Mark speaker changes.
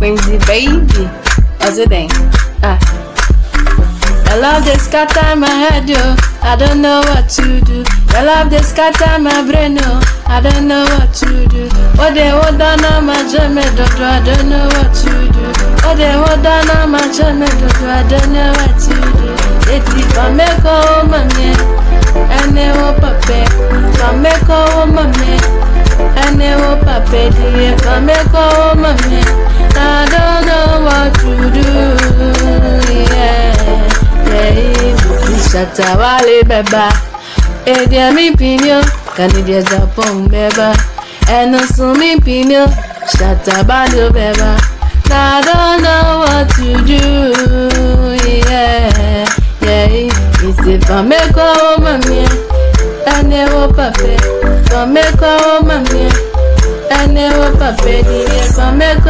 Speaker 1: baby. What's it then? Ah. Your love they scatter my head, yo. I don't know what to do. Your love they scatter my brain, yo. I don't know what to do. What they hold on on my jemmy, dodo. I don't know what to do. What they hold on on my jemmy, dodo. I don't know what to do. It's if I make a woman, and they will pay. If I make a woman, and they will pay. If I make a woman, I don't know what to do. Yeah. Shata wale beba Edia mi pinyo Kanidia Japon beba Eno su mi pinyo Shata bando beba I don't know what to do Yeah, yeah It's if I make a woman I never pape If I make a woman I never pape If I make